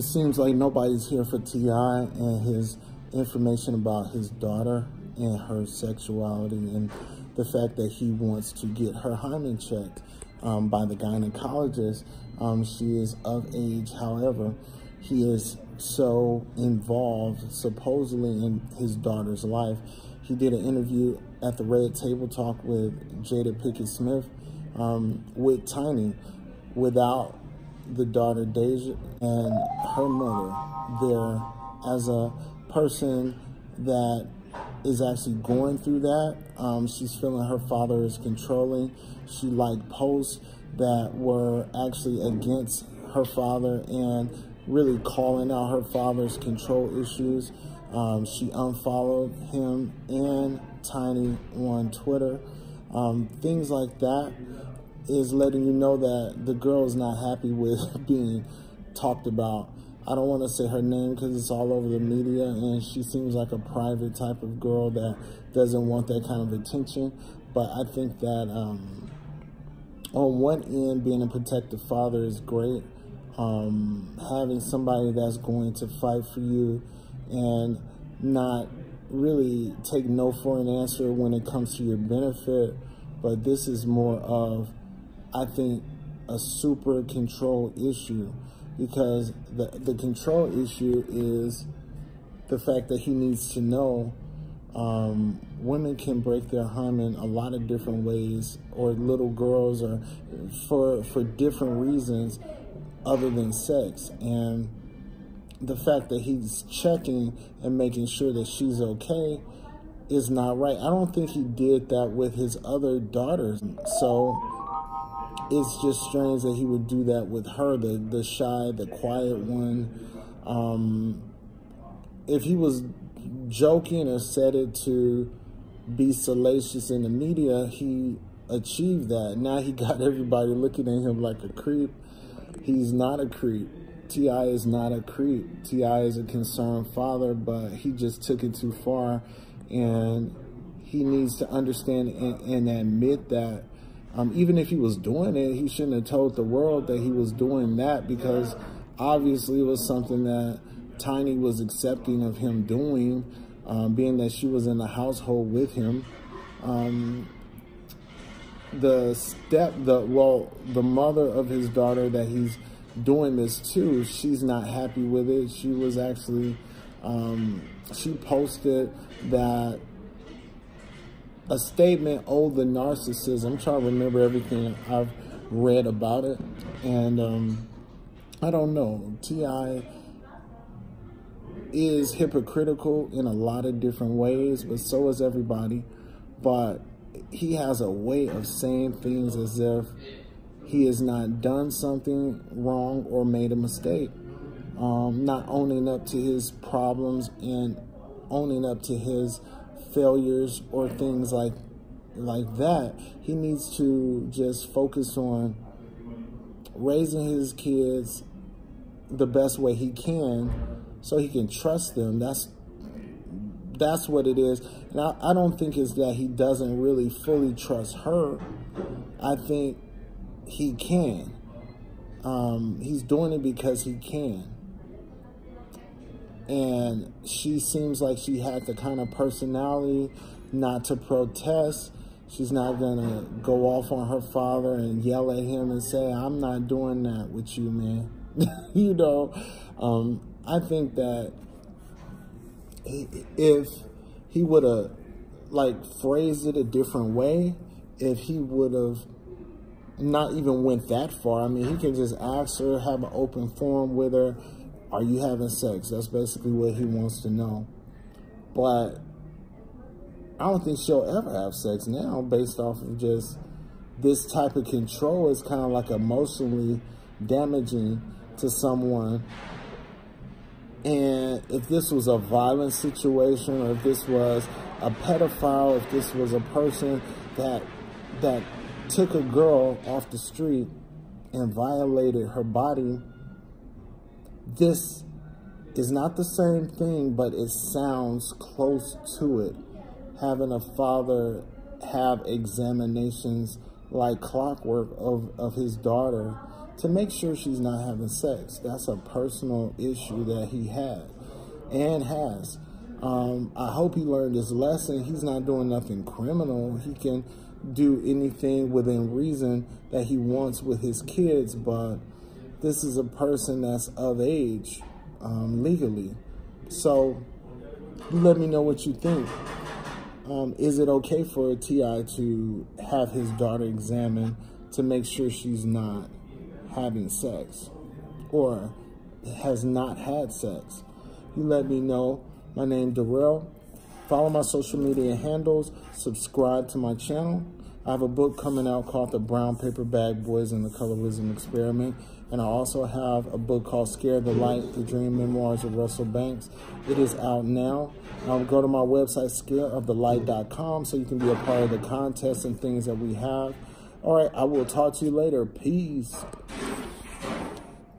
seems like nobody's here for T.I. and his information about his daughter and her sexuality and the fact that he wants to get her hymen checked um, by the gynecologist. Um, she is of age, however, he is so involved supposedly in his daughter's life. He did an interview at the Red Table Talk with Jada Pinkett Smith um, with Tiny without the daughter Deyjah and her mother there as a person that is actually going through that. Um, she's feeling her father is controlling. She liked posts that were actually against her father and really calling out her father's control issues. Um, she unfollowed him and Tiny on Twitter. Um, things like that is letting you know that the girl is not happy with being talked about. I don't want to say her name because it's all over the media and she seems like a private type of girl that doesn't want that kind of attention. But I think that um, on one end, being a protective father is great. Um, having somebody that's going to fight for you and not really take no for an answer when it comes to your benefit. But this is more of, I think, a super control issue because the, the control issue is the fact that he needs to know um, women can break their hymen a lot of different ways or little girls or for for different reasons other than sex and the fact that he's checking and making sure that she's okay is not right. I don't think he did that with his other daughters. So it's just strange that he would do that with her, the, the shy, the quiet one. Um, if he was joking or said it to be salacious in the media, he achieved that. Now he got everybody looking at him like a creep. He's not a creep. T.I. is not a creep. T.I. is a concerned father, but he just took it too far. And he needs to understand and, and admit that um, even if he was doing it, he shouldn't have told the world that he was doing that because obviously it was something that Tiny was accepting of him doing, um, being that she was in the household with him. Um, the step, the well, the mother of his daughter that he's doing this to, she's not happy with it. She was actually, um, she posted that a statement, the narcissism. I'm trying to remember everything I've read about it. And um, I don't know. T.I. is hypocritical in a lot of different ways, but so is everybody. But he has a way of saying things as if he has not done something wrong or made a mistake. Um, not owning up to his problems and owning up to his failures or things like like that. He needs to just focus on raising his kids the best way he can so he can trust them. That's that's what it is. And I, I don't think it's that he doesn't really fully trust her. I think he can. Um, he's doing it because he can and she seems like she had the kind of personality not to protest. She's not to go off on her father and yell at him and say, I'm not doing that with you, man. you know, um, I think that if he would have, like, phrased it a different way, if he would have not even went that far, I mean, he can just ask her, have an open forum with her, are you having sex? That's basically what he wants to know. But I don't think she'll ever have sex now based off of just this type of control is kind of like emotionally damaging to someone. And if this was a violent situation or if this was a pedophile, if this was a person that that took a girl off the street and violated her body this is not the same thing, but it sounds close to it. Having a father have examinations like clockwork of, of his daughter to make sure she's not having sex. That's a personal issue that he had and has. Um, I hope he learned his lesson. He's not doing nothing criminal. He can do anything within reason that he wants with his kids, but this is a person that's of age um, legally. So let me know what you think. Um, is it okay for a T.I. to have his daughter examined to make sure she's not having sex or has not had sex? You let me know. My name Darrell. Follow my social media handles. Subscribe to my channel. I have a book coming out called The Brown Paper Bag Boys and the Colorism Experiment. And I also have a book called Scare the Light, The Dream Memoirs of Russell Banks. It is out now. Um, go to my website, scareofthelight.com, so you can be a part of the contest and things that we have. All right, I will talk to you later. Peace.